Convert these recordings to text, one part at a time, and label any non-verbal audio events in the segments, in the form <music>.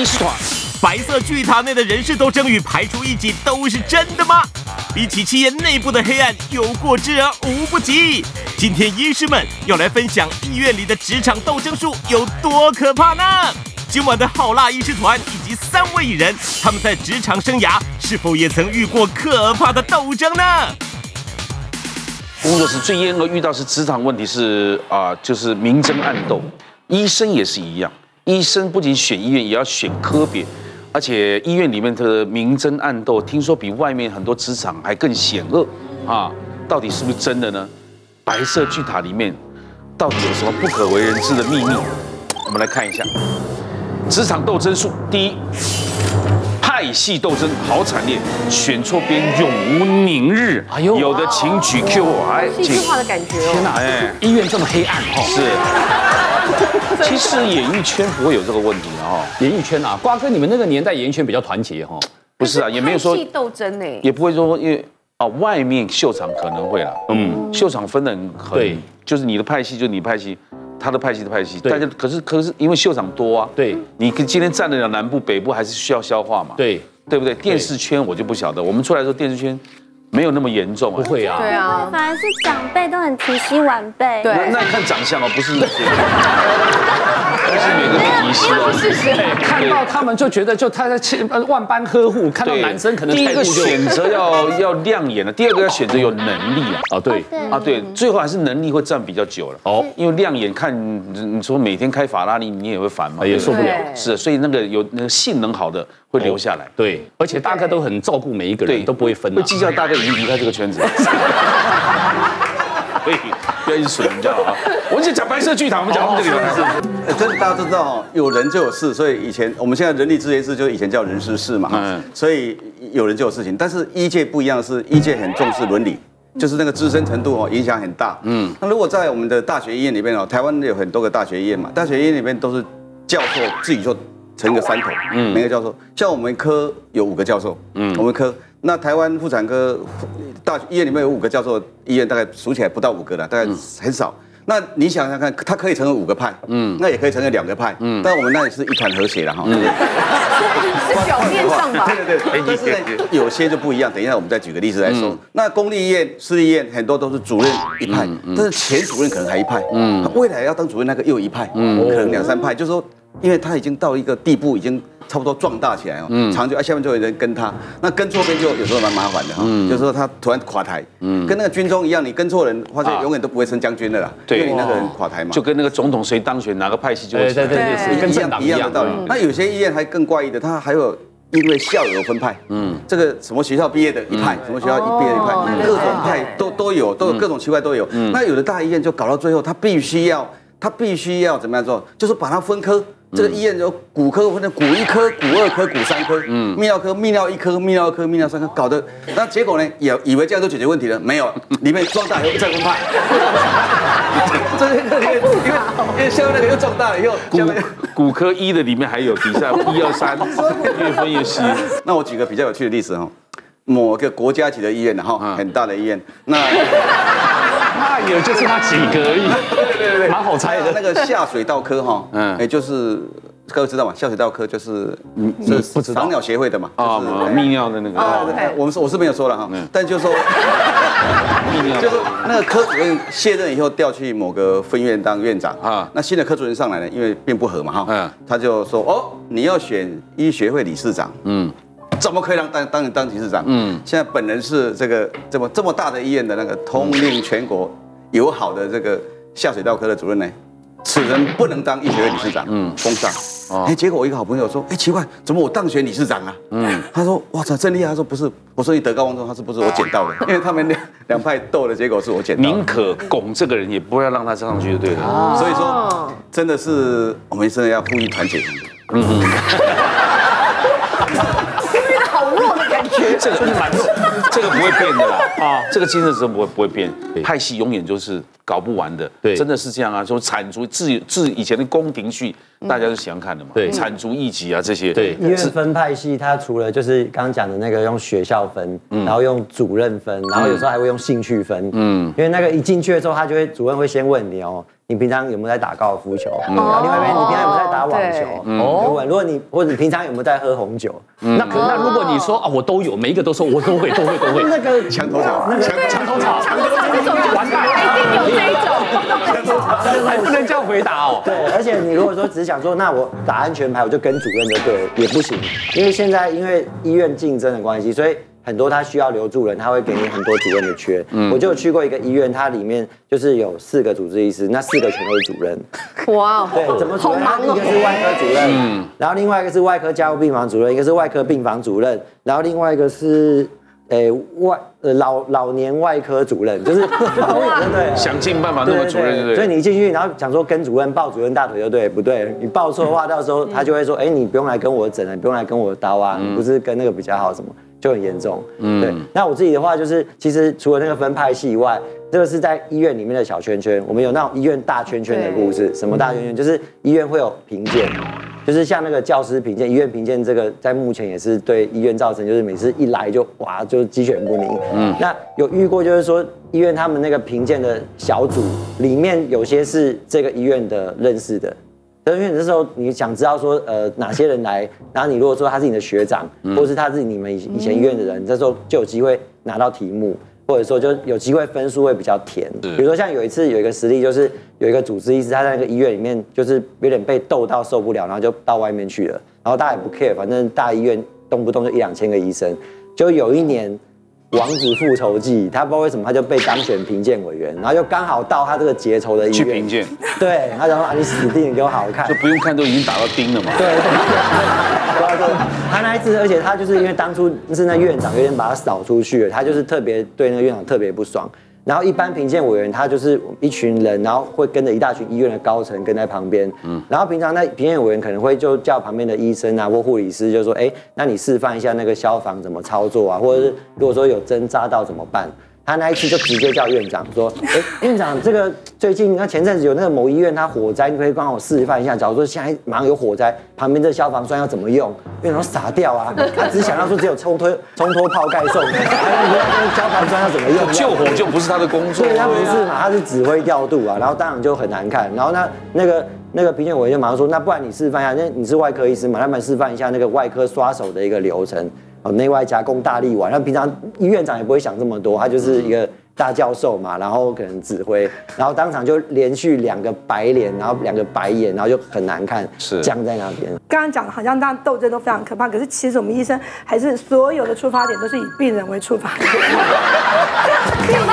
七位好辣医师团。白色巨塔内的人事斗争与排除异己都是真的吗？比起企业内部的黑暗，有过之而无不及。今天医师们要来分享医院里的职场斗争术有多可怕呢？今晚的好辣医师团以及三位艺人，他们在职场生涯是否也曾遇过可怕的斗争呢？工作时最严格遇到是职场问题是啊、就是明争暗斗。医生也是一样，医生不仅选医院，也要选科别，而且医院里面的明争暗斗，听说比外面很多职场还更险恶啊！到底是不是真的呢？白色巨塔里面到底有什么不可为人知的秘密？我们来看一下职场斗争术。第一，派系斗争好惨烈，选错边永无宁日。哎呦，有的请举 Q 我，哎，戏剧化的感觉哦。天哪，哎，医院这么黑暗哦。是。<laughs> 其实演艺圈不会有这个问题的哈，演艺圈啊，瓜哥，你们那个年代演艺圈比较团结哈。不是啊，也没有说斗争呢。也不会说因为啊，外面秀场可能会啦，嗯，秀场分的很很对，就是你的派系就是你派系，他的派系的派系，对。大家可是可是因为秀场多啊，对。你今天占得了南部北部还是需要消化嘛，对，对不对？电视圈我就不晓得，我们出来的时候电视圈没有那么严重啊，不会啊。对啊，反而是长辈都很提携晚辈。对那那看长相哦，不是那些，不是每个都提携哦。事实。看到他们就觉得就他在千呃万般呵护，看到，男生可能第一个选择要要亮眼了，第二个要选择有能力啊。啊对，啊，对，最后还是能力会占比较久了哦哦，因为亮眼看你你说每天开法拉利，你也会烦嘛，也受不了。是，所以那个有那个性能好的会留下来，对，而且大概都很照顾每一个人，都不会分啊会。计较大概已经离开这个圈子。所以不要一直损人家啊！<laughs> 我们就讲白色巨塔，我们讲这个呃，这大家都知道哦，有人就有事，所以以前我们现在人力资源室就是以前叫人事室嘛，嗯所以有人就有事情。但是医界不一样的是，医界很重视伦理，就是那个资深程度哦影响很大。嗯，那如果在我们的大学医院里面哦，台湾有很多个大学医院嘛，大学医院里面都是教授自己就成一个山头，嗯，每个教授，像我们科有五个教授，嗯，我们科。那台湾妇产科大医院里面有五个教授，医院大概数起来不到五个了，大概很少。那你想想看，它可以成为五个派，嗯，那也可以成为两个派，嗯，但我们那里是一团和谐了哈，对不对？是表面上吧？<laughs> 对对对，但是呢，有些就不一样。等一下我们再举个例子来说。那公立医院、私立医院很多都是主任一派，但是前主任可能还一派，嗯，未来要当主任那个又一派，嗯，可能两三派，就是说，因为他已经到一个地步，已经差不多壮大起来哦，嗯，长久啊，下面就有人跟他，那跟错边就有时候蛮麻烦的哈，就是说他突然垮台，嗯，跟那个军中一样，你跟错人，发现啊。永远都不会升将军的啦，对。因为你那个人垮台嘛，就跟那个总统谁当选，哪个派系就会对。对对一政党一样。样一样的道理。那有些医院还更怪异的，他还有因为校友分派，嗯，这个什么学校毕业的一派，什么学校毕业的一哦派，各种派都都有，都有各种奇怪都有。那有的大医院就搞到最后，他必须要，他必须要怎么样做？就是把它分科。这个医院有骨科分成骨一科、骨二科、骨三科，嗯，泌尿科、泌尿一科、泌尿二科、泌尿三科，搞得那结果呢，也以为这样就解决问题了，没有，里面壮大以后再分派，<laughs> 这个因为因为因为下面那个又壮大了以后，下骨面。骨科一的里面还有底下一二三，越分越细。那我举个比较有趣的例子哈，某个国家级的医院的哈，嗯很大的医院，那 <laughs> 那也就是那几个而已，对蛮好猜的。那。个下水道科哈，<laughs> 嗯。嗯，也就是各位知道吗？下水道科就是嗯是不知道。赏鸟协会的嘛，啊，就是泌尿的那个，哦，OK。我们是我是没有说了哈嗯，但就是说，<laughs> 泌尿。就是那个科主任卸任以后调去某个分院当院长啊。啊，那新的科主任上来呢，因为并不合嘛哈嗯，他就说哦，你要选医学会理事长，嗯，怎么可以让当当当理事长？嗯。嗯，现在本人是这个这么这么大的医院的那个通令全国友好的这个下水道科的主任呢，此人不能当医学院理事长。嗯，封上。哦哎，结果我一个好朋友说，哎，奇怪，怎么我当选理事长啊？嗯，他说，哇操，真厉害。他说不是，我说你德高望重，他是不是，我捡到的，<laughs> 因为他们两两派斗的结果是我捡到的。宁可拱这个人，也不要让他上去就对了。所以说，真的是我们真的要呼吁团结。好 <laughs> 这个蛮弱，这个不会变的啦。啊，这个精神是不会不会变，派系永远就是搞不完的，对。真的是这样啊，说铲除自自以前的宫廷剧，大家都喜欢看的嘛，对。铲除异己啊这些，对。医院分派系，它除了就是刚刚讲的那个用学校分，然后用主任分，然后有时候还会用兴趣分。嗯，因为那个一进去的时候，他就会主任会先问你哦，你平常有没有在打高尔夫球？然后另外一边你平常有没有在打网球？哦如果如果你或者你平常有没有在喝红酒？那可那如果你说啊，我都有，每一个都说我都会，都会，都会。那个 <laughs> 墙头草，墙墙头草，墙头草这种就完蛋一定有这一种。还不能这样回答哦。对，而且你如果说只是想说，那我打安全牌，我就跟主任就对了，也不行，因为现在因为医院竞争的关系，所以很多他需要留住人，他会给你很多主任的缺。我就有去过一个医院，它里面就是有四个主治医师，那四个全都是主任。哇，<laughs> 对，怎么主任？一个是外科主任，然后另外一个是外科加护病房主任，一个是外科病房主任，然后另外一个是。诶，外呃老老年外科主任，就是 <laughs> 对对，想尽办法弄个主任，对不所以？你一进去，然后想说跟主任抱主任大腿就对，不对？你抱错的话，到时候他就会说，哎，你不用来跟我整了，你不用来跟我刀啊，你不是跟那个比较好什么，就很严重。嗯，对。那我自己的话，就是其实除了那个分派系以外，这个是在医院里面的小圈圈，我们有那种医院大圈圈的故事。什么大圈圈？就是医院会有评鉴。就是像那个教师评鉴、医院评鉴，这个在目前也是对医院造成，就是每次一来就哇，就鸡犬不宁。嗯，那有遇过，就是说医院他们那个评鉴的小组里面，有些是这个医院的认识的。因为这时候你想知道说，呃，哪些人来，然后你如果说他是你的学长，或是他是你们以以前医院的人，这时候就有机会拿到题目。或者说就有机会分数会比较甜。比如说像有一次有一个实例，就是有一个主治医师他在那个医院里面就是有点被逗到受不了，然后就到外面去了。然后大家也不 care，反正大医院动不动就一两千个医生。就有一年《王子复仇记》，他不知道为什么他就被当选评鉴委员，然后就刚好到他这个结仇的医院去评鉴，对，他讲说啊你死定了，给我好好看就。不用看都已经打到钉了嘛。对，然后就他那一次，而且他就是因为当初是那院长有点把他扫出去了，他就是特别对那个院长特别不爽。然后一般评鉴委员他就是一群人，然后会跟着一大群医院的高层跟在旁边。嗯，然后平常那评鉴委员可能会就叫旁边的医生啊或护理师就说，哎，那你示范一下那个消防怎么操作啊，或者是如果说有针扎到怎么办？他那一次就直接叫院长说：“哎，院长，这个最近那前阵子有那个某医院他火灾，你可以帮我示范一下。假如说现在马上有火灾，旁边这消防栓要怎么用？”院长傻掉啊，他只想要说只有冲脱冲脱泡盖送，消防栓要怎么用？救火就不是他的工作对，他不是嘛，他是指挥调度啊，然后当然就很难看。然后那那个那个评鉴委员就马上说：“那不然你示范一下，那你是外科医师嘛，那么示范一下那个外科刷手的一个流程。”哦，内外夹攻大力丸，那平常医院长也不会想这么多，他就是一个大教授嘛，然后可能指挥，然后当场就连续两个白脸，然后两个白眼，然后就很难看，是僵在那边。刚刚讲的好像大家斗争都非常可怕，可是其实我们医生还是所有的出发点都是以病人为出发点。<laughs> <laughs> 病人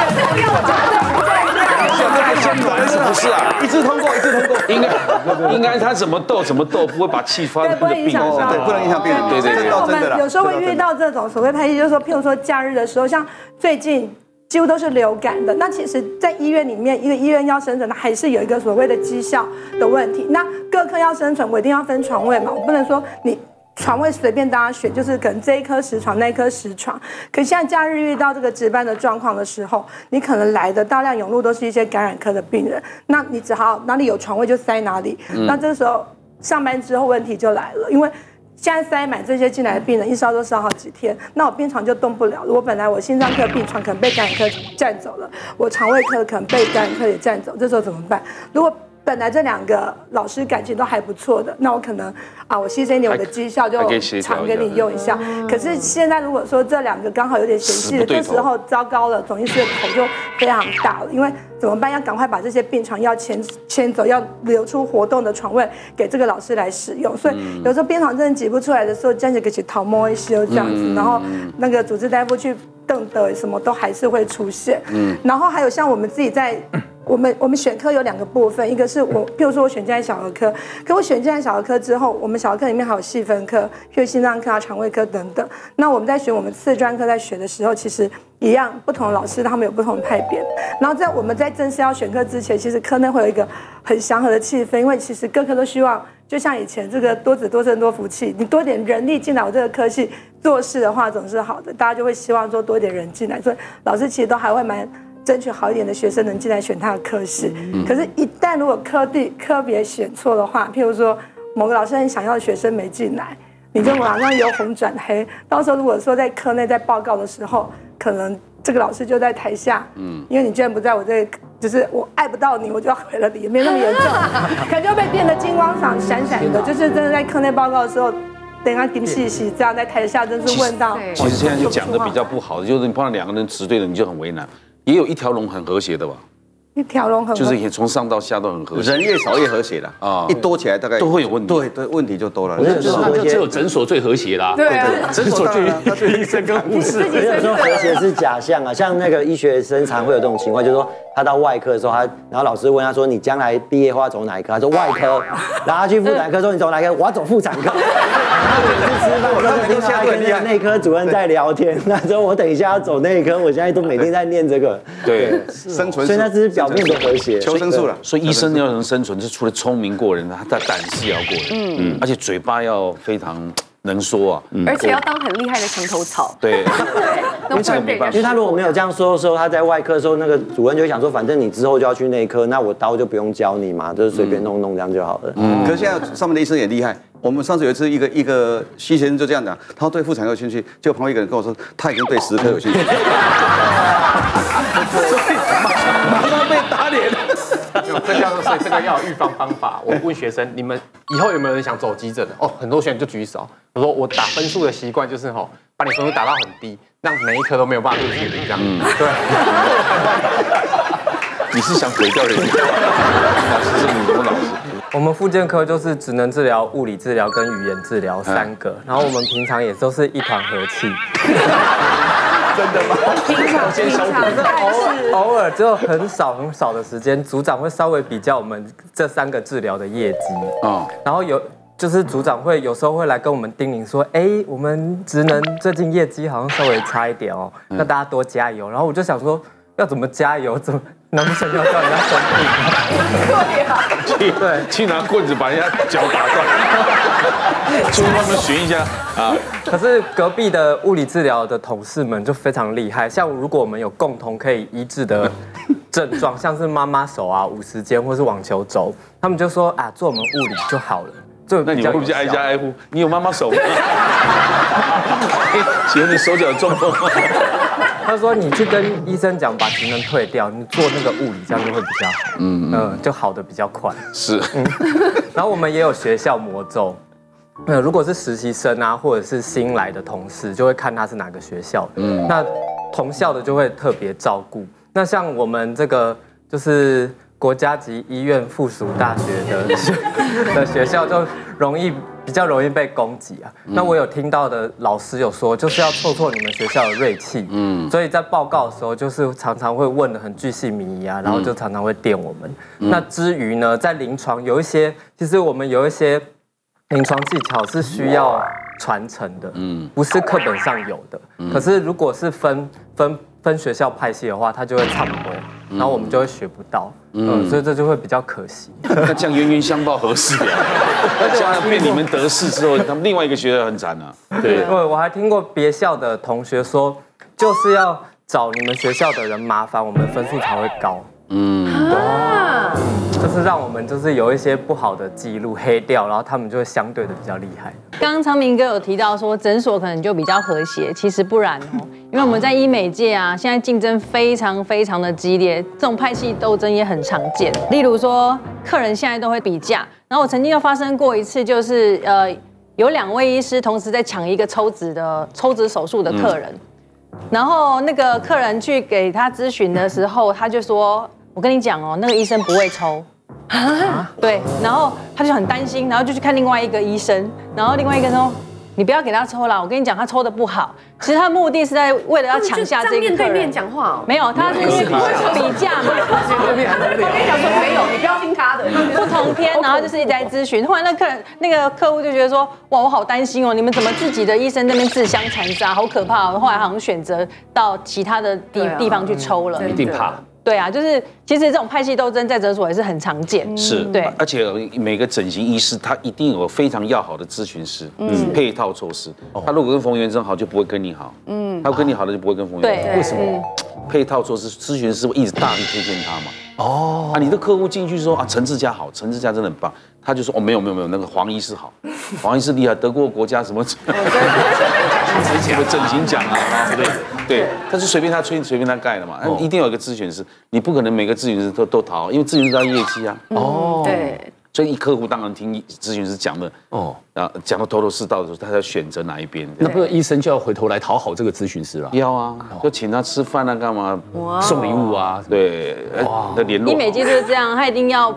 不要相反是不是啊？一致通过，一致通过。应该应该他怎么斗怎么斗，不会把气发在那个病人上。对，不能影响病人。对对对我们有时候会遇到这种所谓拍戏，就是说，譬如说假日的时候，像最近几乎都是流感的。那其实，在医院里面，一个医院要生存，它还是有一个所谓的绩效的问题。那各科要生存，我一定要分床位嘛，我不能说你。床位随便大家选，就是可能这一颗十床，那一颗十床。可现在假日遇到这个值班的状况的时候，你可能来的大量涌入都是一些感染科的病人，那你只好哪里有床位就塞哪里。那这个时候上班之后问题就来了，因为现在塞满这些进来的病人，一烧都烧好几天，那我病床就动不了了。我本来我心脏科病床可能被感染科占走了，我肠胃科可能被感染科也占走，这时候怎么办？如果本来这两个老师感情都还不错的，那我可能啊，我牺牲一点我的绩效就常给你用一下。可是现在如果说这两个刚好有点嫌隙的，这时候糟糕了，总医师的头就非常大了，因为怎么办？要赶快把这些病床要迁迁走，要留出活动的床位给这个老师来使用。所以有时候病床真的挤不出来的时候，这样子给去逃摸一些这样子，然后那个主治大夫去瞪的什么都还是会出现。嗯，然后还有像我们自己在。我们我们选科有两个部分，一个是我，譬如说我选进来小儿科，可我选进来小儿科之后，我们小儿科里面还有细分科，譬如心脏科啊、肠胃科等等。那我们在选我们次专科在选的时候，其实一样，不同的老师他们有不同的派别。然后在我们在正式要选科之前，其实科内会有一个很祥和的气氛，因为其实各科都希望，就像以前这个多子多生多福气，你多点人力进来我这个科系做事的话，总是好的，大家就会希望说多点人进来，所以老师其实都还会蛮。争取好一点的学生能进来选他的科室，可是，一旦如果科地科别选错的话，譬如说某个老师很想要的学生没进来，你就马上由红转黑。到时候如果说在科内在报告的时候，可能这个老师就在台下，嗯，因为你居然不在我这个就是我爱不到你，我就要毁了你，也没那么严重，<laughs> 可能就被变得金光闪闪闪的，就是真的在科内报告的时候，等下顶细细这样在台下真是问到，对其实现在就讲的比较不好的，就是你碰到两个人直对的，你就很为难。也有一条龙很和谐的吧，一条龙很就是也从上到下都很和谐。人越少越和谐了啊啊，一多起来大概都会有问题对对，问题就多了。那就只有诊所最和谐啦。对啊，<laughs> 诊所最医生跟护士。有时候和谐是假象啊，像那个医学生常会有这种情况，就是说他到外科的时候，他然后老师问他说：“你将来毕业后要走哪一科？”他说：“外科。”然后他去妇产科说：“你走哪一科？”我要走妇产科。然后每次吃饭的时候，听到他跟那个内科主任在聊天，他说：“我等一下要走内科，我现在都每天在念这个。”对，生存，所以那只是表面的和谐。求生术了。所以医生要能生存，是除了聪明过人，他的胆识也要过人，嗯。嗯，而且嘴巴要非常能说啊，而且要当很厉害的墙头草，对，那不然被人家因为他如果没有这样说的时候，他在外科的时候，那个主任就会想说，反正你之后就要去内科，那我刀就不用教你嘛，就是随便弄弄这样就好了。嗯。可是现在上面的医生也厉害。我们上次有一次，一个一个西先生就这样讲，他对妇产科有兴趣，结果旁边一个人跟我说，他已经对食科有兴趣。马上被打脸。<laughs> 这叫做所以这个要有预防方法。我问学生，你们以后有没有人想走急诊的？哦，很多学生就举手。我说我打分数的习惯就是吼，把你分数打到很低，让每一科都没有办法录取的这样。嗯对。你是想毁掉人家？<laughs> 老师是你们老师，我们复健科就是只能治疗、物理治疗跟语言治疗三个，然后我们平常也都是一团和气，平常平常但是偶尔只有很少很少的时间，组长会稍微比较我们这三个治疗的业绩。哦。然后有。就是组长会有时候会来跟我们叮咛说，哎，我们职能最近业绩好像稍微差一点哦，那大家多加油。然后我就想说，要怎么加油？怎么难不成要叫人家生病？去 <laughs> 对，去拿棍子把人家脚打断，<laughs> 出他们寻一下啊。可是隔壁的物理治疗的同事们就非常厉害，像如果我们有共同可以医治的症状，像是妈妈手啊、五十肩或是网球肘，他们就说啊，做我们物理就好了。就那你不会挨家挨户？你有妈妈手吗？<laughs> 请问你手脚状况吗？他说你去跟医生讲，把职能退掉，你做那个物理，这样就会比较好。嗯嗯，就好的比较快。是，然后我们也有学校魔咒。呃，如果是实习生啊，或者是新来的同事，就会看他是哪个学校的。嗯，那同校的就会特别照顾。那像我们这个就是国家级医院附属大学的学 <laughs> 的学校，就容易比较容易被攻击啊。那我有听到的老师有说，就是要挫挫你们学校的锐气。嗯，所以在报告的时候，就是常常会问的很巨细靡遗啊，然后就常常会电我们。那之余呢，在临床有一些，其实我们有一些。临床技巧是需要传承的，嗯，不是课本上有的。可是如果是分分分学校派系的话，他就会差不多，然后我们就会学不到，嗯，所以这就会比较可惜。那这样冤冤相报何时了？<laughs> 那将来被你们得势之后，他们另外一个学校很惨啊。对，对我还听过别校的同学说，就是要找你们学校的人麻烦，我们分数才会高。啊，就是让我们就是有一些不好的记录黑掉，然后他们就会相对的比较厉害。刚刚昌明哥有提到说诊所可能就比较和谐，其实不然哦，因为我们在医美界啊，现在竞争非常非常的激烈，这种派系斗争也很常见。例如说，客人现在都会比价，然后我曾经又发生过一次，就是呃，有两位医师同时在抢一个抽脂的抽脂手术的客人，然后那个客人去给他咨询的时候，他就说：“我跟你讲哦，那个医生不会抽。”啊对，然后他就很担心，然后就去看另外一个医生，然后另外一个说：“你不要给他抽了，我跟你讲，他抽的不好。其实他的目的是在为了要抢下这个面对面。讲话哦。没有，他是因为比价嘛，我跟你讲说没有，你不要听他的。不同天，<laughs> 然后就是一直在咨询。后来那客人那个客户就觉得说：“哇，我好担心哦，你们怎么自己的医生那边自相残杀，好可怕、哦。”后来好像选择到其他的地、啊地方去抽了。一定怕。对啊，就是其实这种派系斗争在诊所也是很常见。是，对而且每个整形医师他一定有非常要好的咨询师，嗯，配套措施。他如果跟冯元珍好，就不会跟你好，嗯，他跟你好的就不会跟冯元珍对，为什么？配套措施，咨询师会一直大力推荐他嘛。哦，啊，你的客户进去说啊，陈志佳好，陈志佳真的很棒，他就说哦，没有没有没有，那个黄医师好，黄医师厉害，得过国家什么 <laughs> 什么整形奖啊之类的。对，但是随便他吹，随便他盖的嘛，那一定有一个咨询师，你不可能每个咨询师都都讨，因为咨询师要业绩啊。哦，对，所以客户当然听咨询师讲的哦，啊，讲的头头是道的时候，他要选择哪一边。那不是医生就要回头来讨好这个咨询师了？要啊，就请他吃饭啊，干嘛？送礼物啊？对，哇，那联络。医美界就是这样，他一定要。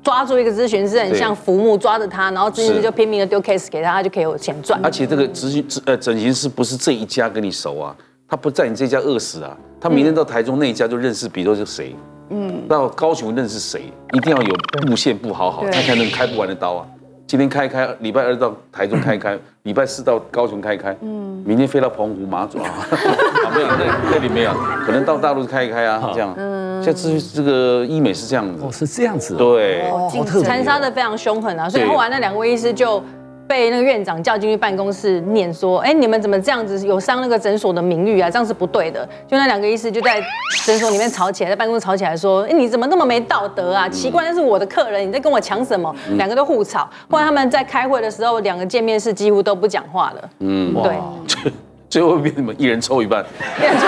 抓住一个咨询师，很像浮木抓着他，然后咨询师就拼命的丢 case 给他，他就可以有钱赚。而且这个咨询呃整形师不是这一家跟你熟啊，他不在你这家饿死啊，他明天到台中那一家就认识，比如说是谁，嗯，到高雄认识谁，一定要有布线布好好，他才能开不完的刀啊。今天开开，礼拜二到台中开开，礼拜四到高雄开开，嗯，明天飞到澎湖马祖啊，<laughs> 没有那那里没有，可能到大陆开一开啊，这样，嗯，像至于这个医美是这样子，哦，是这样子，对，残杀的非常凶狠啊，所以后来那两位医师就。被那个院长叫进去办公室念说：“哎，你们怎么这样子有伤那个诊所的名誉啊？这样是不对的。”就那两个医师就在诊所里面吵起来，在办公室吵起来说：“哎，你怎么那么没道德啊？奇怪，那是我的客人，你在跟我抢什么？”两个都互吵。后来他们在开会的时候，两个见面是几乎都不讲话了。嗯，对。最后变什么？一人抽一半。一人抽。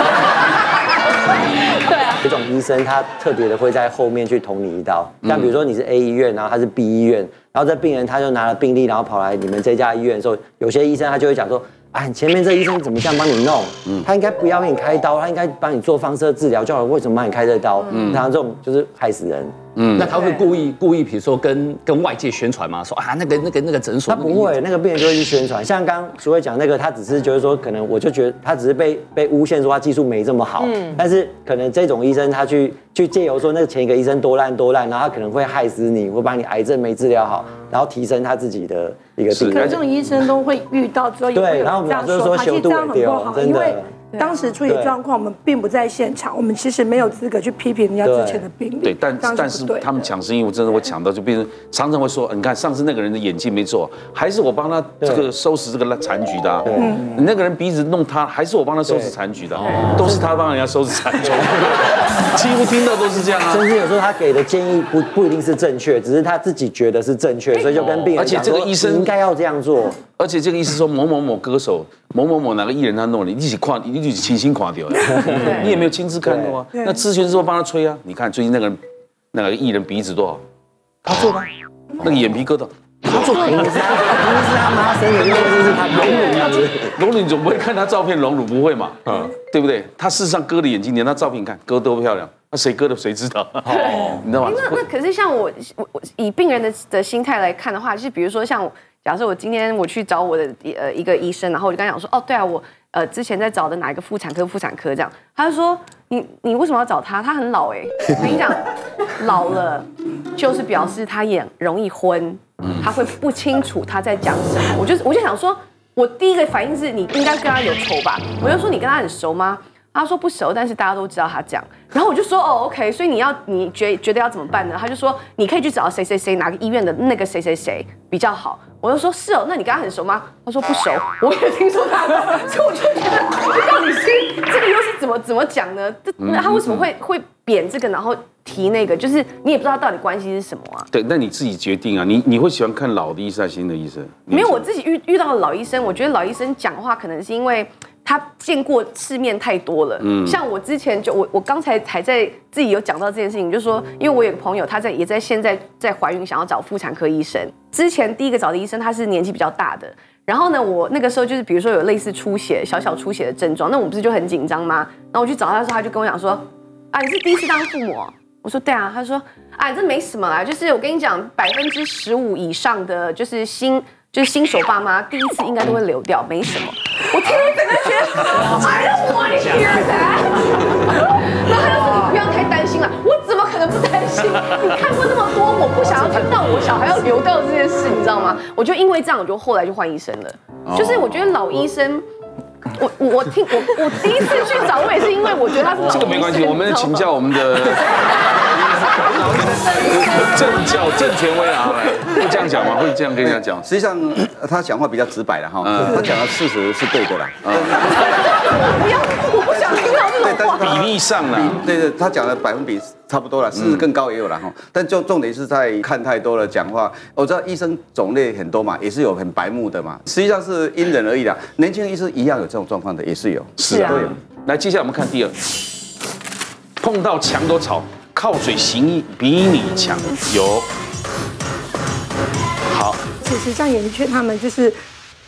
<laughs> 对啊。有种医生他特别的会在后面去捅你一刀，像比如说你是 A 医院，然后他是 B 医院。然后这病人他就拿了病历，然后跑来你们这家医院的时候，有些医生他就会讲说。哎，前面这医生怎么这样帮你弄？嗯，他应该不要给你开刀，他应该帮你做放射治疗就好了。为什么帮你开这刀？嗯，他这种就是害死人。嗯，那他会故意故意，比如说跟跟外界宣传吗？说啊，那个那个那个诊所，他不会，那个病人就会去宣传。像刚刚所谓讲那个，他只是就是说，可能我就觉得他只是被被诬陷说他技术没这么好。嗯，但是可能这种医生他去去借由说那个前一个医生多烂多烂，然后他可能会害死你，会把你癌症没治疗好，然后提升他自己的一个。可能这种医生都会遇到之后，对，然后我们就是说修度很不好，真的。当时处理状况，我们并不在现场，我们其实没有资格去批评人家之前的病例。对，但但是他们抢生意，我真的会抢到，就变成常常会说，你看上次那个人的眼镜没做，还是我帮他这个收拾这个残局的。嗯，你那个人鼻子弄塌，还是我帮他收拾残局的，都是他帮人家收拾残局。几乎听到都是这样啊。甚至有时候他给的建议不不一定是正确，只是他自己觉得是正确，所以就跟病人而且这个医生应该要这样做。而且这个意思说某某某歌手、某某某哪个艺人他弄你，一起垮，一起清心垮掉你也没有亲自看过啊。那咨询师说帮他吹啊，你看最近那个那个艺人鼻子多好，他做吗，那个眼皮疙瘩，他做的。不是他妈生的，就是他隆乳。隆乳你总不会看他照片隆乳不会嘛？嗯，对不对？他事实上割的眼睛，连他照片看割多漂亮，那谁割的谁知道？哦，你知道吗？那那可是像我我我以病人的的心态来看的话，就是比如说像。假设我今天我去找我的呃一个医生，然后我就跟他讲说，哦，对啊，我呃之前在找的哪一个妇产科妇产科这样，他就说，你你为什么要找他？他很老哎，我跟你讲，老了就是表示他也容易昏，他会不清楚他在讲什么。我就我就想说，我第一个反应是你应该跟他有仇吧？我就说你跟他很熟吗？他说不熟，但是大家都知道他讲。然后我就说哦，OK，所以你要你觉觉得要怎么办呢？他就说你可以去找谁谁谁哪个医院的那个谁谁谁比较好。我就说是哦，那你跟他很熟吗？他说不熟，我也听说他，所以我就觉得这到底心这个又是怎么怎么讲呢？那他为什么会会贬这个，然后提那个？就是你也不知道到底关系是什么啊？对，那你自己决定啊。你你会喜欢看老的医生还是新的医生？没有，我自己遇遇到老医生，我觉得老医生讲话可能是因为。他见过世面太多了，嗯，像我之前就我我刚才还在自己有讲到这件事情，就是说，因为我有个朋友，他在也在现在在怀孕，想要找妇产科医生。之前第一个找的医生他是年纪比较大的，然后呢，我那个时候就是比如说有类似出血、小小出血的症状，那我不是就很紧张吗？然后我去找他的时候，他就跟我讲说，啊，你是第一次当父母？我说对啊。他说，啊，这没什么啦，就是我跟你讲，百分之十五以上的就是新。就是新手爸妈第一次应该都会流掉，没什么。我听了整个觉得，I don't want to hear that。然后他就说你不要太担心了，我怎么可能不担心？你看过那么多，我不想要听到我小孩要流掉这件事，你知道吗？我就因为这样，我就后来就换医生了。就是我觉得老医生。我我听我我第一次去找我也是因为我觉得他是这个没关系，我们请教我们的正 <laughs> 教正权威啊，会这样讲吗？会这样跟人家讲？实际上他讲话比较直白了哈，他讲的事实是对的啦。不要，对，但是比例上啦对对，他讲的百分比差不多了，甚至更高也有了哈。但就重点是在看太多了讲话。我知道医生种类很多嘛，也是有很白目的嘛，实际上是因人而异的。年轻医生一样有这种状况的，也是有。是啊都有。来，接下来我们看第二，碰到墙都吵，靠水行医比你强，有。好，其实像演艺圈，他们就是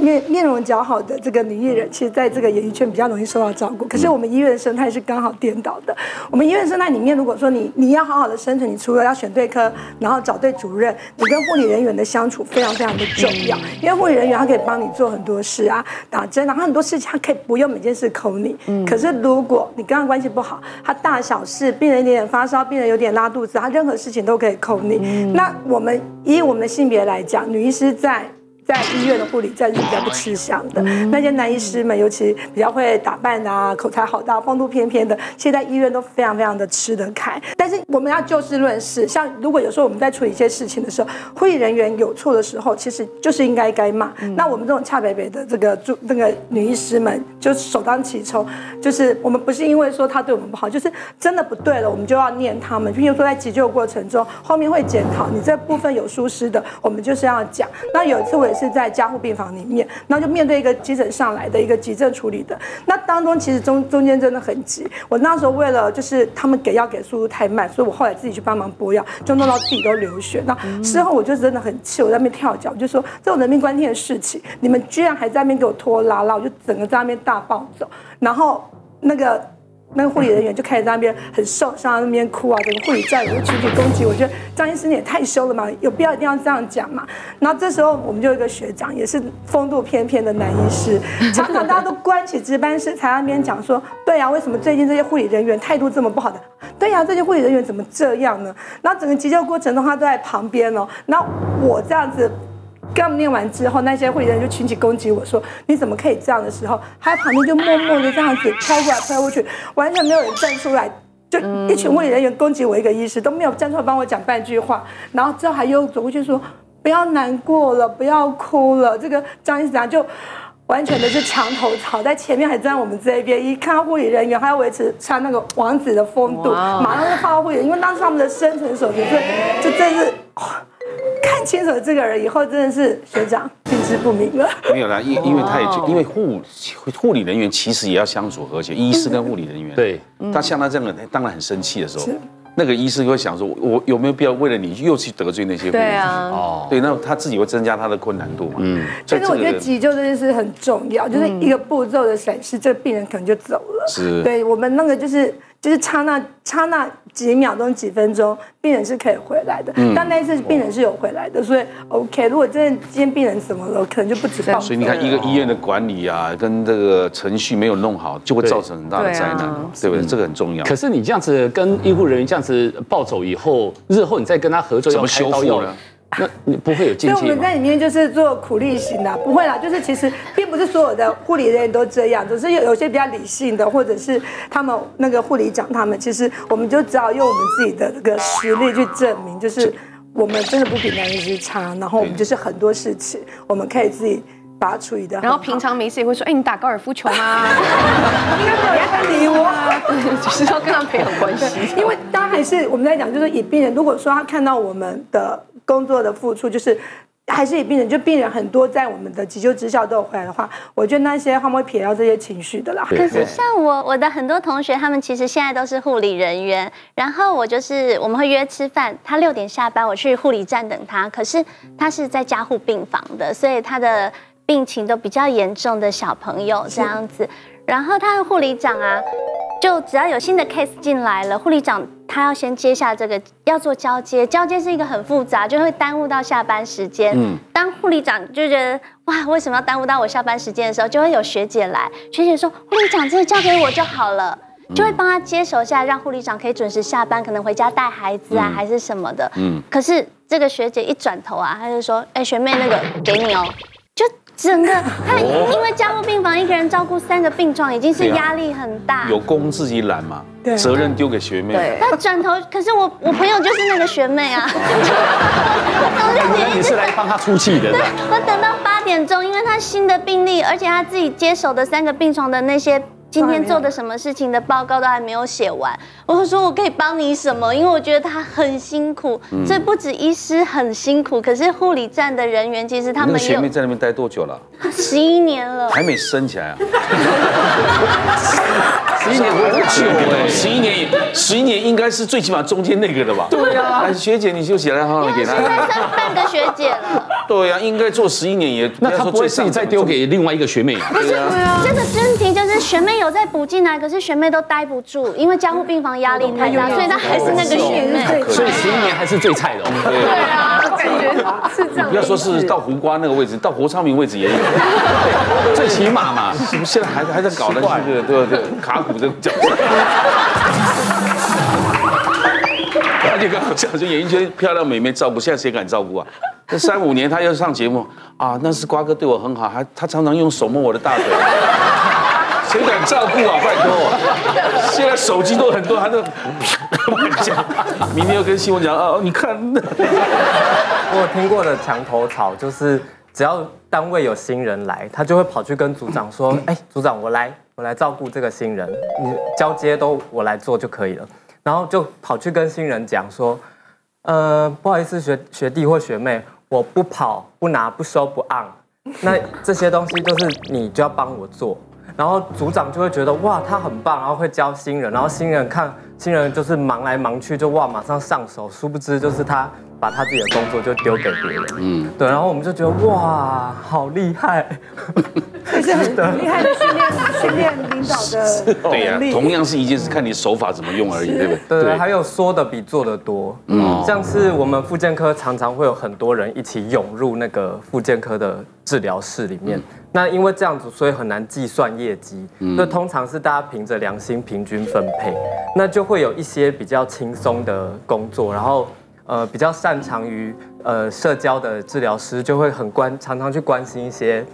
面面容姣好的这个女艺人，其实在这个演艺圈比较容易受到照顾。可是我们医院的生态是刚好颠倒的。我们医院生态里面，如果说你你要好好的生存，你除了要选对科，然后找对主任，你跟护理人员的相处非常非常的重要。因为护理人员他可以帮你做很多事啊，打针，然后很多事情他可以不用每件事扣你。可是如果你跟他关系不好，他大小事，病人有点发烧，病人有点拉肚子，他任何事情都可以扣你。那我们以我们的性别来讲，女医师在。在医院的护理站是比较不吃香的，那些男医师们，尤其比较会打扮啊，口才好到风度翩翩的，现在医院都非常非常的吃得开。但是我们要就事论事，像如果有时候我们在处理一些事情的时候，护理人员有错的时候，其实就是应该该骂。那我们这种恰北北的这个助那个女医师们，就首当其冲，就是我们不是因为说他对我们不好，就是真的不对了，我们就要念他们。譬如说在急救过程中，后面会检讨你这部分有疏失的，我们就是要讲。那有一次我是在加护病房里面，然后就面对一个急诊上来的一个急症处理的，那当中其实中中间真的很急。我那时候为了就是他们给药给速度太慢，所以我后来自己去帮忙拨药，就弄到自己都流血。那事后我就真的很气，我在那边跳脚，就说这种人命关天的事情，你们居然还在那边给我拖拉拉，我就整个在那边大暴走，然后那个。那个护理人员就开始在那边很受伤，在那边哭啊，整个护理站有群体攻击。我觉得张医师你也太凶了嘛，有必要一定要这样讲嘛？然后这时候我们就有一个学长，也是风度翩翩的男医师，常常大家都关起值班室才在那边讲说，对呀、为什么最近这些护理人员态度这么不好的？对呀、这些护理人员怎么这样呢？然后整个急救过程中他都在旁边哦，然后我这样子。刚念完之后，那些护理人员就群起攻击我说：“你怎么可以这样的时候？”他旁边就默默的这样子飘过来飘过去，完全没有人站出来，就一群护理人员攻击我一个医师，都没有站出来帮我讲半句话。然后之后还又走过去说：“不要难过了，不要哭了。”这个张医师长就。完全的是墙头草，在前面还站在我们这一边，一看到护理人员还要维持穿那个王子的风度，马上就靠到护理员，因为当时他们的生存手续，所以就真是看清楚了这个人以后，真的是学长心知不明了。没有啦，因因为他也就因为护护理人员其实也要相处和谐，医师跟护理人员。对，他像他这样的，当然很生气的时候，那个医师会想说，我有没有必要为了你又去得罪那些护理人员？对啊，哦，对，那他自己会增加他的困难度嘛。嗯，所以但是我觉得急救这件事很重要，就是一个步骤的闪失，这个病人可能就走了。是对我们那个就是就是刹那刹那几秒钟几分钟，病人是可以回来的。但那一次病人是有回来的，所以 OK。如果真的今天病人怎么了，可能就不止报。所以你看，一个医院的管理啊，跟这个程序没有弄好，就会造成很大的灾难对啊，对不对？这个很重要。可是你这样子跟医护人员这样子抱走以后，日后你再跟他合作要怎么开刀药修复呢？那你不会有所以我禁忌吗？们在里面就是做苦力型的，不会啦，就是其实并不是所有的护理人员都这样，只是有有些比较理性的，或者是他们那个护理长他们，其实我们就只好用我们自己的这个实力去证明，就是我们真的不比男医师差，然后我们就是很多事情我们可以自己把它处理的。然后平常没事也会说，哎，你打高尔夫球吗？应该没有人会理我。对，<laughs> 就是要跟他培养关系。因为当然还是我们在讲，就是以病人，如果说他看到我们的工作的付出，就是还是以病人，就病人很多在我们的急救之校都有回来的话，我觉得那些他们会撇掉这些情绪的啦。可是像我，我的很多同学，他们其实现在都是护理人员，然后我就是我们会约吃饭，他六点下班，我去护理站等他，可是他是在加护病房的，所以他的病情都比较严重的小朋友这样子，然后他的护理长啊，就只要有新的 case 进来了，护理长他要先接下这个，要做交接，交接是一个很复杂，就会耽误到下班时间。嗯，当护理长就觉得哇，为什么要耽误到我下班时间的时候，就会有学姐来，学姐说护理长这个交给我就好了。就会帮他接手下，让护理长可以准时下班，可能回家带孩子啊，还是什么的。嗯。可是这个学姐一转头啊，她就说：“哎、学妹，那个给你哦。”就整个他因为加护病房一个人照顾三个病床，已经是压力很大。有功自己揽嘛，对责任丢给学妹。对。他转头，可是我我朋友就是那个学妹啊，我从六那点一直你是来帮他出气的，对，我等到八点钟，因为他新的病例，而且他自己接手的三个病床的那些今天做的什么事情的报告都还没有写完。我就说我可以帮你什么？因为我觉得他很辛苦，这不止医师很辛苦，可是护理站的人员其实他们学妹在那边待多久了？十一年了。还没升起来啊？十一年很久哎，十一年，十一年应该是最起码中间那个的吧？对呀，哎学姐你就写来，好好给现在她。剩半个学姐了。对呀，应该做十一年也。那他不会自己再丢给另外一个学妹啊？对呀。这个真题就是学妹有在补进来，可是学妹都待不住，因为加护病房压力太大，所以她还是那个学妹。所以十一年还是最菜的哦。对啊，感觉是这样。不要说是到胡瓜那个位置，到胡昌明位置也有，<laughs> 最起码嘛，现在还还在搞的这个对对卡古这个角色？而且刚刚讲说演艺圈漂亮美眉照顾，现在谁敢照顾啊？这三五年他要上节目啊，那是瓜哥对我很好，还他常常用手摸我的大腿，谁敢照顾啊？拜托，现在手机都很多，还能乱讲，明天又跟新闻讲啊，你看。<laughs> 我有听过的墙头草就是，只要单位有新人来，他就会跑去跟组长说：“哎，组长，我来，我来照顾这个新人，你交接都我来做就可以了。”然后就跑去跟新人讲说：“呃，不好意思，学学弟或学妹，我不跑、不拿、不收、不按，那这些东西都是你就要帮我做。”然后组长就会觉得哇，他很棒，然后会教新人，然后新人看新人就是忙来忙去，就哇马上上手，殊不知就是他把他自己的工作就丢给别人，嗯，对，然后我们就觉得哇，好厉害，这是 <laughs> 很厉害的训练训练领导的对呀。同样是一件事，看你手法怎么用而已，对不对？对对，还有说的比做的多，嗯，像是我们复健科常常会有很多人一起涌入那个复健科的治疗室里面，那因为这样子，所以很难计算业绩，那通常是大家凭着良心平均分配，那就会有一些比较轻松的工作，然后。呃，比较擅长于呃社交的治疗师就会很关，常常去关心一些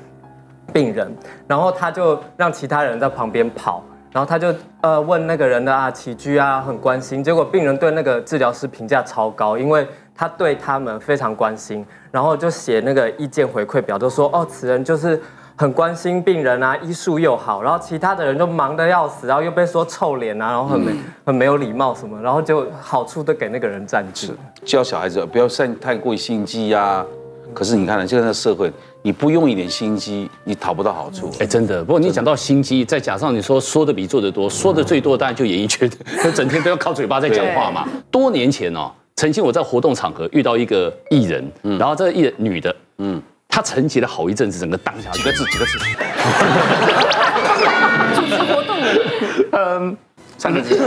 病人，然后他就让其他人在旁边跑，然后他就呃问那个人的啊起居啊很关心，结果病人对那个治疗师评价超高，因为他对他们非常关心，然后就写那个意见回馈表，就说哦此人就是很关心病人啊，医术又好，然后其他的人都忙得要死，然后又被说臭脸啊，然后很没、很没有礼貌什么，然后就好处都给那个人占据。教小孩子不要善太过于心机呀、可是你看了，现在的社会，你不用一点心机，你讨不到好处。哎，真的。不过你讲到心机，再加上你说说的比做的多，说的最多当然就演艺圈，就整天都要靠嘴巴在讲话嘛。多年前哦，曾经我在活动场合遇到一个艺人，然后这个艺人女的，嗯，<laughs> 她沉寂了好一阵子，整个当下几个字，几个字，主持活动的嗯，三个字。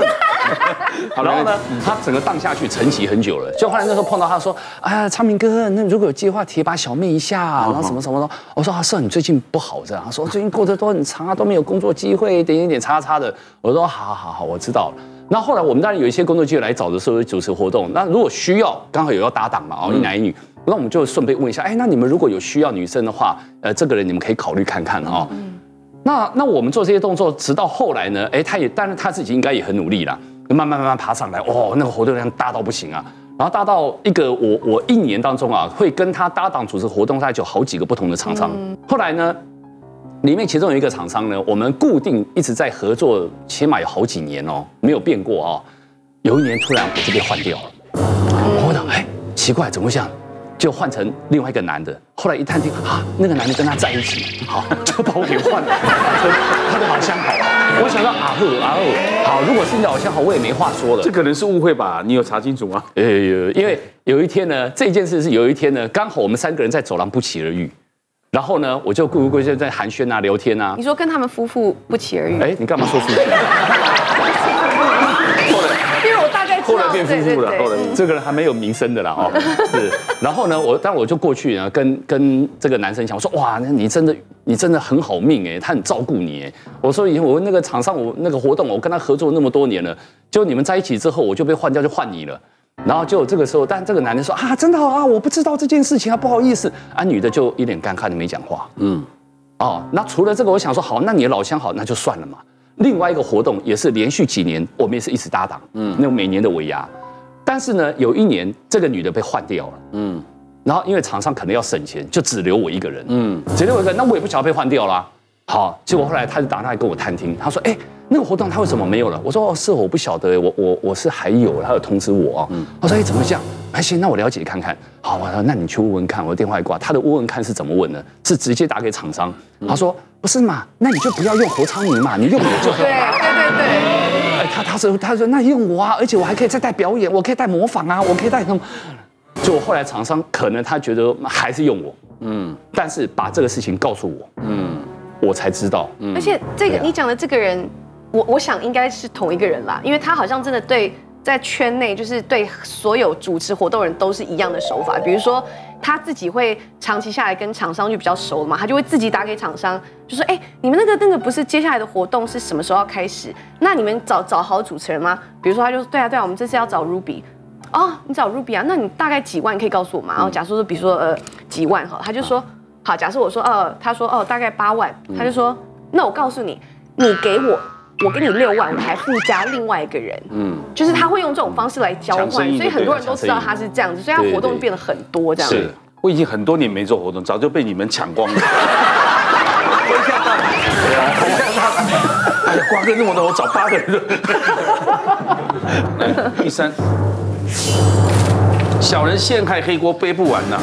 好，然后呢，他整个荡下去，沉寂很久了。就后来那时候碰到他说：“哎呀，昌明哥，那如果有计划，提拔小妹一下，然后什么什么的。”我说：“啊，是啊，你最近不好这样。”他说：“最近过得都很差，都没有工作机会，点点点叉叉的。”我说：“好好好，我知道了。”那后来我们当然有一些工作机会来找的时候主持活动，那如果需要，刚好有要搭档嘛，哦，一男一女，那我们就顺便问一下，哎，那你们如果有需要女生的话，呃，这个人你们可以考虑看看哦。那那我们做这些动作，直到后来呢，哎，他也当然他自己应该也很努力啦，慢慢慢慢爬上来，哦，那个活动量大到不行啊。然后大到一个我我一年当中啊，会跟他搭档组织活动，大概就好几个不同的厂商。后来呢，里面其中有一个厂商呢，我们固定一直在合作，起码有好几年哦，没有变过哦。有一年突然我就被换掉了，我想，哎，奇怪，怎么会这样？就换成另外一个男的。后来一探听啊，那个男的跟他在一起，好，就把我给换了，他的老相好。我想到啊哦啊哦，好，如果是你的老相好，我也没话说了。这可能是误会吧？你有查清楚吗？呃，因为有一天呢，这件事是有一天呢，刚好我们三个人在走廊不期而遇，然后呢，我就顾顾就在寒暄啊、聊天啊你。说跟他们夫妇不期而遇，哎，你干嘛说出去？后来变夫妇了，后来这个人还没有名声的啦哦，是。然后呢，我当我就过去呢，跟跟这个男生讲，我说哇，那你真的你真的很好命哎，他很照顾你哎。我说以前我那个厂商我那个活动，我跟他合作那么多年了，就你们在一起之后，我就被换掉，就换你了。然后就这个时候，但这个男的说啊，真的好啊，我不知道这件事情啊，不好意思啊。女的就一脸尴尬的没讲话。嗯，哦，那除了这个，我想说好，那你的老乡好，那就算了嘛。另外一个活动也是连续几年，我们也是一直搭档，嗯，那每年的尾牙。但是呢，有一年这个女的被换掉了，嗯。然后因为厂商可能要省钱，就只留我一个人，嗯，只留我一个人，那我也不想要被换掉啦。好，结果后来他就打电话跟我探听，他说：“哎、那个活动他为什么没有了？”我说：“哦，是我不晓得，我我我是还有，他有通知我啊。他说：“哎、怎么这样？哎，行，那我了解看看。好，我说那你去问问看。我电话一挂，他的问问看是怎么问呢？是直接打给厂商。他说：不是嘛，那你就不要用侯昌明嘛，你用我就好。对对对对，哎，他他说他说那用我啊，而且我还可以再带表演，我可以带模仿啊，我可以带什么？就后来厂商可能他觉得还是用我，嗯，但是把这个事情告诉我，嗯，我才知道，嗯，而且这个啊你讲的这个人，我我想应该是同一个人啦，因为他好像真的对在圈内就是对所有主持活动人都是一样的手法，比如说他自己会长期下来跟厂商就比较熟了嘛，他就会自己打给厂商，就说哎、你们那个那个不是接下来的活动是什么时候要开始？那你们找找好主持人吗？比如说他就说对啊对啊，我们这次要找 Ruby。哦，你找 Ruby 啊？那你大概几万？可以告诉我吗？然后假设说，比如说呃几万哈，他就说好。假设我说呃，他说哦大概八万，他就说那我告诉你，你给我，我给你六万，我还附加另外一个人，嗯，就是他会用这种方式来交换，所以很多人都知道他是这样子，所以他活动对变得很多这样。是。子。我已经很多年没做活动，早就被你们抢光了。<laughs> 哎呀，瓜哥那么多，我找八个人。来，<laughs> 第三，小人陷害黑锅背不完呐、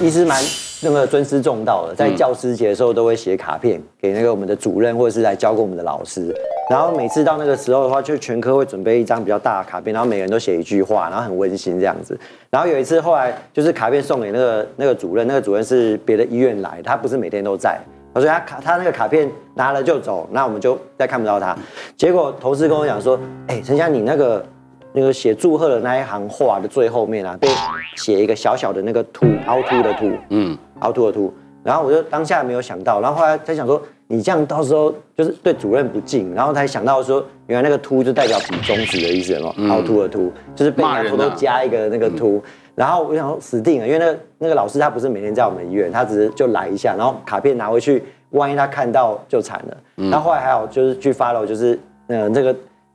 一直蛮那个尊师重道的，在教师节的时候都会写卡片给那个我们的主任或者是来教过我们的老师。然后每次到那个时候的话，就全科会准备一张比较大的卡片，然后每个人都写一句话，然后很温馨这样子。然后有一次后来就是卡片送给那个那个主任，那个主任是别的医院来，他不是每天都在。他说他卡他那个卡片拿了就走，那我们就再看不到他。结果同事跟我讲说，哎、陈翔你那个那个写祝贺的那一行话的最后面啊，被写一个小小的那个凸凹凸的凸，嗯，凹凸的凸。然后我就当下没有想到，然后后来才想说，你这样到时候就是对主任不敬，然后才想到说，原来那个凸就代表比中指的意思嘛，凹凸的凸，就是被人家偷偷加一个那个凸。然后我想说死定了，因为那个那个老师他不是每天在我们医院，他只是就来一下，然后卡片拿回去，万一他看到就惨了。然后后来还好，就是去 follow，就是呃这个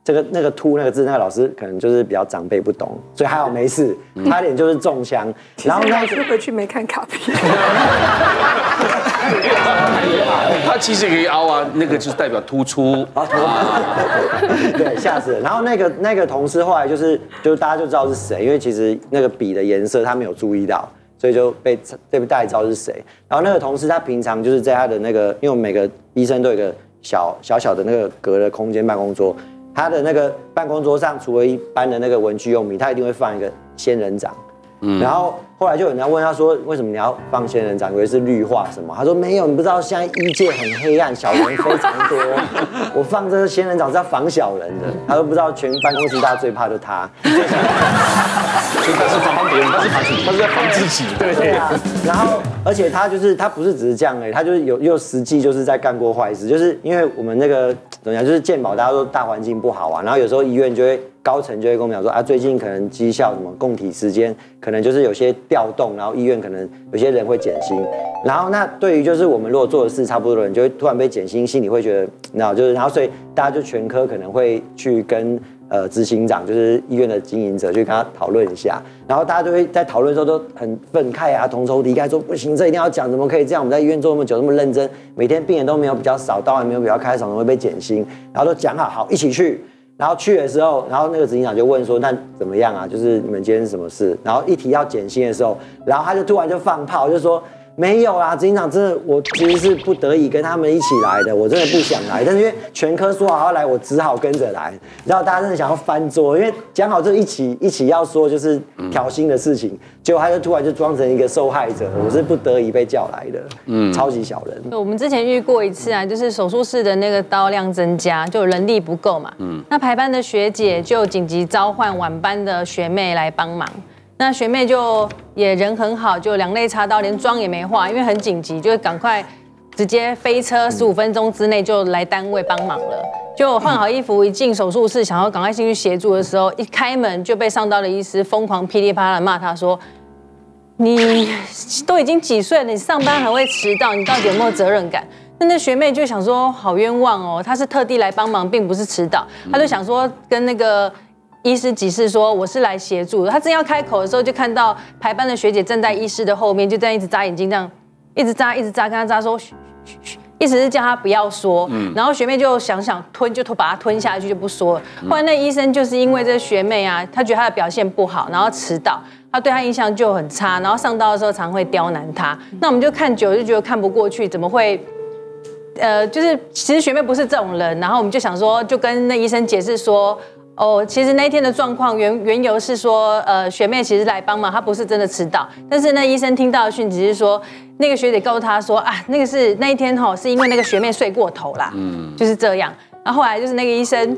这个那个凸那个字，那个老师可能就是比较长辈不懂，所以还好没事，差点就是中枪。然后那老师回去没看卡片，<laughs> 他其实可以凹啊，那个就是代表突出。<laughs> <laughs> 对，吓死人。然后那个那个同事后来就是，就大家就知道是谁，因为其实那个笔的颜色他没有注意到，所以就被被大家知道是谁。然后那个同事他平常就是在他的那个，因为我们每个医生都有一个小小小的那个隔的空间办公桌，他的那个办公桌上除了一般的那个文具用品，他一定会放一个仙人掌。嗯然后后来就有人在问他说，为什么你要放仙人掌？以为是绿化什么？他说没有，你不知道现在医界很黑暗，小人非常多。<laughs> 我放这个仙人掌是要防小人的。他都不知道全办公室大家最怕就他。所以他是防别人，他是防他是在防自己。对 <laughs> 对啊，然后而且他就是他不是只是这样而已，他就是有又实际就是在干过坏事，就是因为我们那个怎么讲，就是健保大家都大环境不好啊，然后有时候医院就会高层就会跟我们讲说啊，最近可能绩效什么供体时间可能就是有些调动，然后医院可能有些人会减薪，然后那对于就是我们如果做的事差不多的人，就会突然被减薪，心里会觉得，那就是然后所以大家就全科可能会去跟。呃，执行长就是医院的经营者，去跟他讨论一下，然后大家就会在讨论的时候都很愤慨啊，同仇敌忾，说不行，这一定要讲，怎么可以这样？我们在医院做那么久，那么认真，每天病人都没有比较少，刀也没有比较开，怎么会被减薪？然后都讲好，好一起去。然后去的时候，然后那个执行长就问说：“那怎么样啊？就是你们今天是什么事？”然后一提要减薪的时候，然后他就突然就放炮，就说。没有啦，执行长真的，我其实是不得已跟他们一起来的，我真的不想来，但是因为全科说好要来，我只好跟着来。然后大家真的想要翻桌，因为讲好就一起一起要说就是挑衅的事情，结果他就突然就装成一个受害者，我是不得已被叫来的，嗯，超级小人。我们之前遇过一次啊，就是手术室的那个刀量增加，就人力不够嘛。嗯，那排班的学姐就紧急召唤晚班的学妹来帮忙。那学妹就也人很好，就两肋插刀，连妆也没化，因为很紧急，就赶快直接飞车，十五分钟之内就来单位帮忙了。就换好衣服一进手术室，想要赶快进去协助的时候，一开门就被上刀的医师疯狂噼里啪啦骂他说：“你都已经几岁了，你上班还会迟到，你到底有没有责任感？那那学妹就想说，好冤枉哦，她是特地来帮忙，并不是迟到。她就想说跟那个医师解释说，我是来协助的。他正要开口的时候，就看到排班的学姐站在医师的后面，就这样一直眨眼睛，这样一直眨，一直眨，跟他眨说，嘘嘘嘘，意思是叫他不要说，然后学妹就想想吞，就把它吞下去就不说了。后来那医生就是因为这个学妹啊，他觉得她的表现不好，然后迟到，他对她印象就很差，然后上刀的时候常会刁难她。那我们就看久了就觉得看不过去，怎么会？呃，就是其实学妹不是这种人，然后我们就想说，就跟那医生解释说，哦，其实那一天的状况原缘由是说，呃，学妹其实来帮忙，她不是真的迟到，但是那医生听到的讯息是说，那个学姐告诉她说，啊，那个是那一天哈，是因为那个学妹睡过头啦，嗯，就是这样。然后后来就是那个医生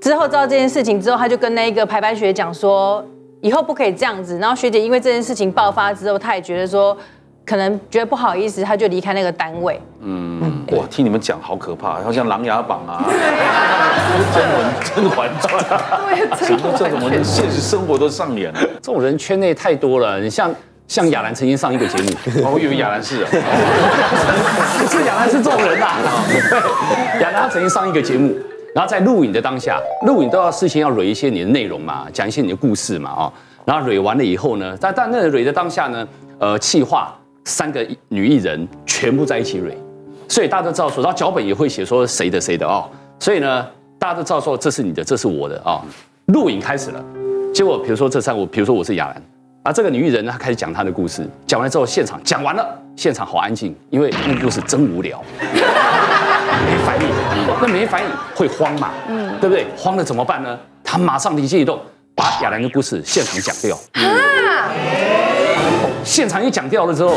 之后知道这件事情之后，他就跟那个排班学讲说，以后不可以这样子。然后学姐因为这件事情爆发之后，她也觉得说。可能觉得不好意思，他就离开那个单位。嗯，哇，听你们讲好可怕，好像《琅琊榜》啊，甄嬛甄嬛传啊，什么这种连现实生活都上演了。这种人圈内太多了。你像像亚兰曾经上一个节目，<laughs> 我以为亚兰是，不 <laughs> 是亚兰是这种人呐。<laughs> 亚兰曾经上一个节目，然后在录影的当下，录影都要事先要蕊一些你的内容嘛，讲一些你的故事嘛，哦，然后蕊完了以后呢，但但那蕊的当下呢，呃，气话。三个女艺人全部在一起蕊，所以大家都知道说，然后脚本也会写说谁的谁的哦，所以呢，大家都知道说这是你的，这是我的啊。录影开始了，结果比如说这三个，比如说我是雅兰，啊，这个女艺人呢，她开始讲她的故事，讲完之后现场讲完了，现场好安静，因为那个故事真无聊，没反应，那没反应会慌嘛，嗯，对不对？慌了怎么办呢？他马上灵机一动，把雅兰的故事现场讲掉。现场一讲掉了之后，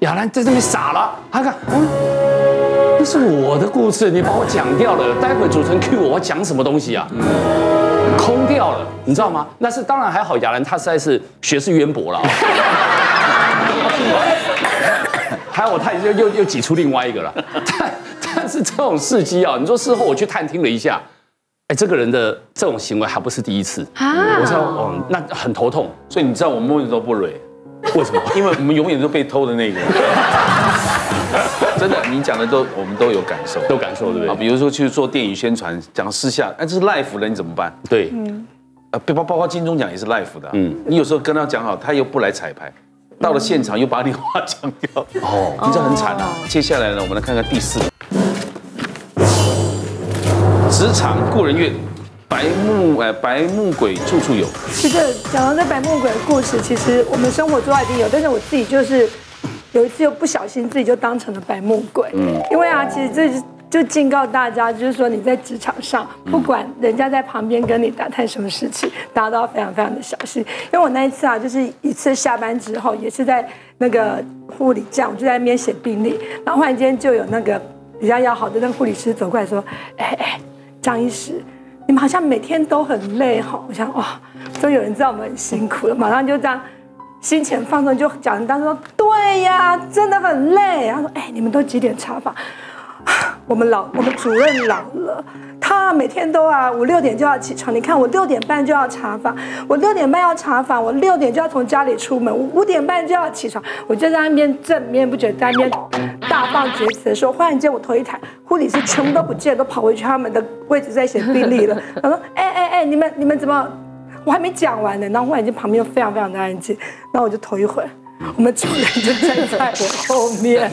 亚兰在这边傻了。他看，嗯，那是我的故事，你把我讲掉了。待会主持人 Q 我，我讲什么东西啊？空掉了，你知道吗？那是当然还好，亚兰他实在是学识渊博了。还好他又又又挤出另外一个了。但但是这种事迹啊，你说事后我去探听了一下，哎，这个人的这种行为还不是第一次啊。我说，哦，那很头痛。所以你知道我们为什么都不蕊？为什么？<laughs> 因为我们永远都被偷的那个。<laughs> 真的，你讲的都我们都有感受，都感受对不对？啊，比如说去做电影宣传，讲私下，哎，这是 life 的，你怎么办？对，嗯，呃，包包括金钟奖也是 life 的，嗯，你有时候跟他讲好，他又不来彩排，到了现场又把你话讲掉，哦，<laughs> 你这很惨啊。接下来呢，我们来看看第四，职场故人怨。白木哎，白木鬼处处有。其实讲到这白木鬼的故事，其实我们生活中已经有，但是我自己就是有一次又不小心自己就当成了白木鬼。嗯。因为啊，其实这就警告大家，就是说你在职场上，不管人家在旁边跟你打探什么事情，大家都要非常非常的小心。因为我那一次啊，就是一次下班之后，也是在那个护理站，我就在那边写病历，然后忽然间就有那个比较要好的那个护理师走过来说：“哎哎，张医师。”你们好像每天都很累哈，我想哇，终于有人知道我们很辛苦了，马上就这样心情放松，就讲当说对呀，真的很累。他说哎，你们都几点查房？<sighs> 我们老我们主任老了，他每天都啊五六点就要起床。你看我六点半就要查房，我六点半要查房，我六点就要从家里出门，我五点半就要起床。我就在那边正面不觉得在那边大放厥词的时候，忽然间我头一抬，护理师全部都不见，都跑回去他们的位置在写病历了。<laughs> 他说哎哎哎，你们你们怎么？我还没讲完呢。然后忽然间旁边又非常非常的安静，然后我就头一回。我们主人就站在我后面，<laughs>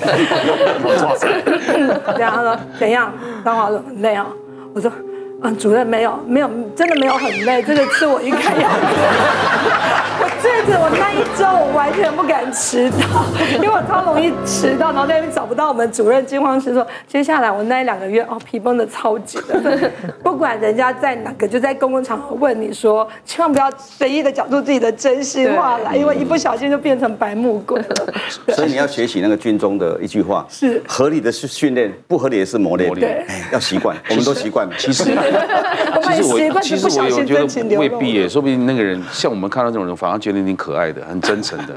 <laughs> 然后他说怎样？刚好很累啊。我说。嗯，主任没有，没有，真的没有很累。这个是我应该要。我这次我那一周我完全不敢迟到，因为我超容易迟到，然后在那边找不到我们主任，惊慌失措。接下来我那一两个月哦，皮绷的超紧的，不管人家在哪个，就在公共场合问你说，千万不要随意的讲出自己的真心话来，因为一不小心就变成白目鬼了。所以你要学习那个军中的一句话：是合理的是训练，不合理的是磨练。对，要习惯，我们都习惯了。其实。<laughs> 其实我其实我有觉得未必耶，说不定那个人像我们看到这种人，反而觉得挺可爱的，很真诚的。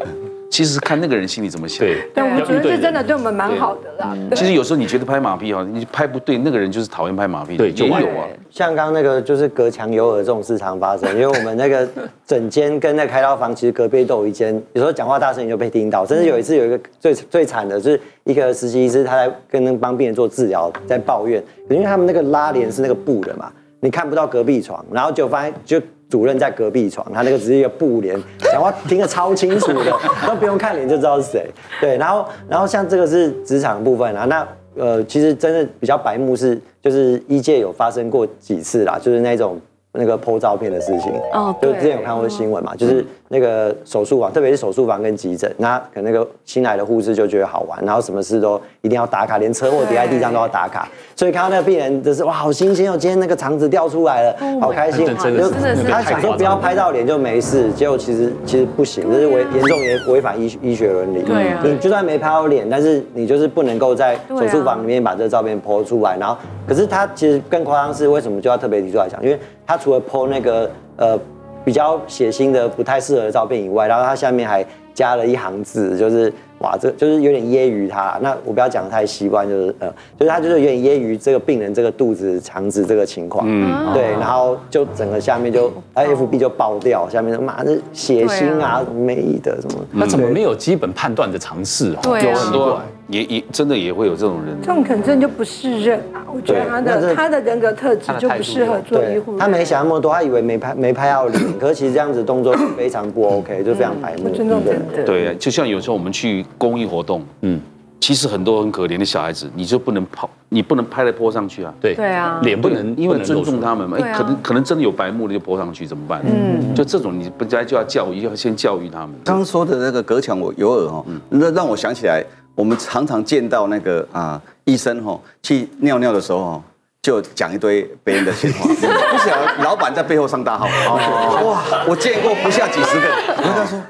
其实看那个人心里怎么想。对，但我们觉得这真的对我们蛮好的啦。其实有时候你觉得拍马屁哈，你拍不对，那个人就是讨厌拍马屁。对，也有啊。像刚刚那个就是隔墙有耳这种事常发生，因为我们那个整间跟那开刀房其实隔壁都有一间，有时候讲话大声你就被听到。甚至有一次有一个最 <laughs> 最惨的就是一个实习医师他在跟帮病人做治疗，在抱怨，因为他们那个拉帘是那个布的嘛。你看不到隔壁床，然后就发现就主任在隔壁床，他那个只是一个布帘，<laughs> 讲话听得超清楚的，都不用看脸就知道是谁。对，然后然后像这个是职场部分啊，那呃，其实真的比较白目是，就是一届有发生过几次啦，就是那种那个 PO 照片的事情。哦就之前有看过新闻嘛，就是那个手术房，特别是手术房跟急诊，那可能那个新来的护士就觉得好玩，然后什么事都一定要打卡，连车祸跌在地上都要打卡，所以看到那个病人就是哇，好新鲜哦，今天那个肠子掉出来了，好开心，真的是他想说不要拍到脸就没事，结果其实其实不行，这是违严重违违反医医学伦理。对啊。你就算没拍到脸，但是你就是不能够在手术房里面把这个照片剖出来，然后可是他其实更夸张是为什么就要特别提出来讲？因为他除了剖那个呃比较血腥的不太适合的照片以外，然后他下面还加了一行字，就是哇，这就是有点揶揄他。那我不要讲得太习惯，就是呃，就是他就是有点揶揄这个病人这个肚子肠子这个情况，嗯，对，然后就整个下面就 FB 就爆掉，下面就妈这血腥啊，什么没的什么，那怎么没有基本判断的尝试？哦对啊。有很多也也真的也会有这种人。这种可能真的就不是人啊，我觉得他的他的人格特质就不适合做医对护人员。他没想那么多，他以为没拍没拍到脸，可是其实这样子动作非常不 OK，就非常白目不。尊重对真的。对，就像有时候我们去公益活动，嗯，其实很多很可怜的小孩子，你就不能跑，你不能拍了泼上去啊。对对啊脸不能因为尊重他们嘛，哎，可能可能真的有白目的就泼上去怎么办？嗯，就这种你本来就要教育，要先教育他们。刚刚说的那个隔墙我有耳哈，那让我想起来，我们常常见到那个啊医生哈去尿尿的时候哈。就讲一堆别人的闲话，<laughs> 不晓得老板在背后上大号。哇，我见过不下几十个。我跟他说，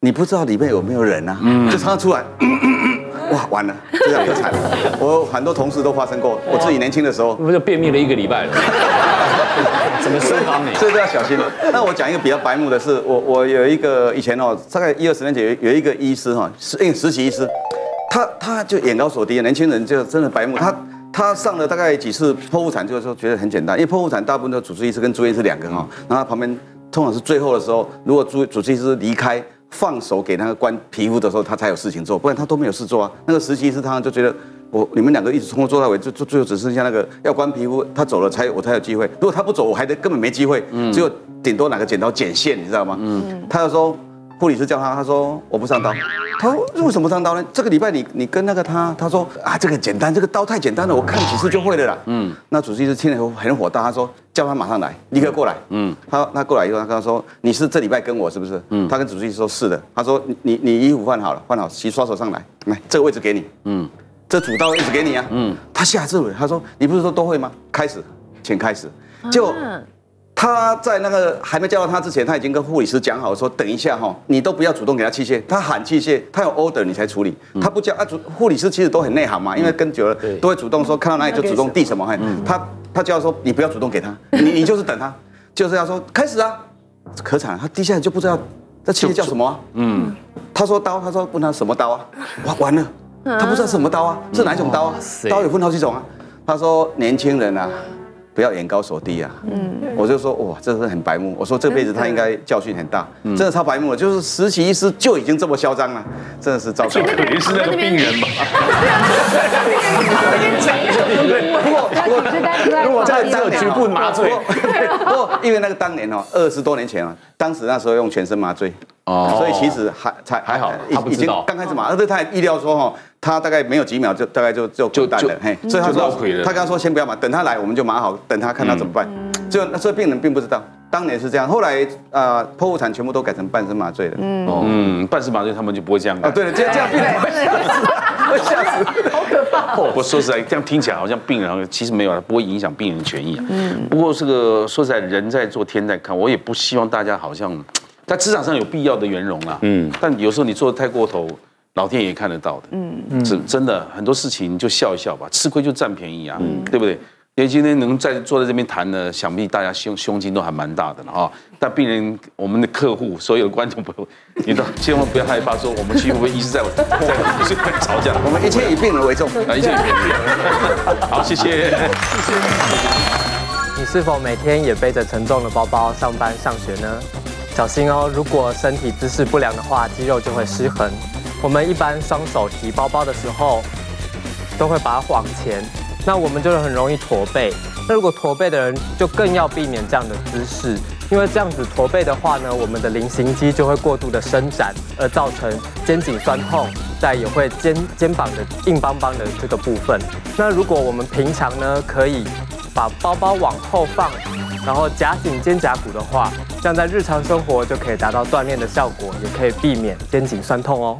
你不知道里面有没有人啊？就常常出来，哇，完了，这样就惨了。<laughs> 我很多同事都发生过，我自己年轻的时候，不就便秘了一个礼拜了？<laughs> 怎么收防你？这都要小心。那我讲一个比较白目的是，我我有一个以前哦，大概一二十年前有有一个医师哈，实实习医师，他他就眼高手低，年轻人就真的白目。他他上了大概几次剖腹产，就是说觉得很简单，因为剖腹产大部分的主治医师跟住院医师两个哈，然后他旁边通常是最后的时候，如果主主治医师离开。放手给那个关皮肤的时候，他才有事情做，不然他都没有事做啊。那个实习医师他就觉得我你们两个一直从头做到尾，就就最后只剩下那个要关皮肤，他走了才我才有机会。如果他不走，我还得根本没机会，只有顶多拿个剪刀剪线，你知道吗？嗯，他就说护理师叫他，他说我不上刀。他说为什么不上刀呢？这个礼拜你你跟那个他，他说啊这个简单，这个刀太简单了，我看几次就会了啦。嗯，那主治医师听了很火大，他说叫他马上来，立刻过来。嗯，他他过来以后，他跟他说你是这礼拜跟我是不是？嗯，他跟主治医师说是的。他说你你你衣服换好了，换好洗刷手上来，来这个位置给你。嗯，这主刀的位置给你啊。嗯，他吓字了，他说你不是说都会吗？开始，请开始。就他在那个还没叫到他之前，他已经跟护理师讲好说，等一下哈，你都不要主动给他器械，他喊器械，他有 order 你才处理。他不叫啊，主护理师其实都很内行嘛，因为跟久了都会主动说看到哪里就主动递什么，嘿，他他就要说你不要主动给他，你你就是等他，<laughs> 就是要说开始啊，可惨了，他低下来就不知道这器械叫什么啊，嗯，他说刀，他说问他什么刀啊，哇完了，他不知道什么刀啊，是哪一种刀啊，刀有分好几种啊，他说年轻人啊。不要眼高手低啊！嗯，我就说哇，这是很白目。我说这辈子他应该教训很大，真的超白目了。就是实习医师就已经这么嚣张了，真的是糟糕。可能是那个病人吧。<laughs> 不过不过如果在只有局部麻醉不过因为那个当年哦，二十多年前啊，当时那时候用全身麻醉。哦，所以其实还才还好已已经刚开始麻，而且他也预料说哈，他大概没有几秒就大概就就就蛋了，嘿，所以他说就他跟他说先不要麻，等他来我们就麻好，等他看他怎么办。就那所以病人并不知道，当年是这样，后来啊剖腹产全部都改成半身麻醉了。嗯，嗯，半身麻醉他们就不会这样啊干。对了，这样这样病人 <laughs> 会吓死，会吓死。<laughs> 哦，我说实在，这样听起来好像病人其实没有，它不会影响病人权益啊。嗯。不过这个说实在，人在做天在看，我也不希望大家好像在职场上有必要的圆融啊。嗯。但有时候你做的太过头，老天爷看得到的。嗯。是真的，很多事情就笑一笑吧，吃亏就占便宜啊，对不对？因为今天能在坐在这边谈呢，想必大家胸胸襟都还蛮大的了啊。但病人，我们的客户，所有的观众朋友，你都千万不要害怕，说我们去会不会一直在在在吵架？我们一切以病人为重。啊，一切以病人。好，谢谢。你是否每天也背着沉重的包包上班上学呢？小心哦，如果身体姿势不良的话，肌肉就会失衡。我们一般双手提包包的时候，都会把它往前，那我们就很容易驼背。那如果驼背的人，就更要避免这样的姿势，因为这样子驼背的话呢，我们的菱形肌就会过度的伸展，而造成肩颈酸痛、再也会肩肩膀的硬邦邦的这个部分。那如果我们平常呢，可以把包包往后放，然后夹紧肩胛骨的话，这样在日常生活就可以达到锻炼的效果，也可以避免肩颈酸痛哦。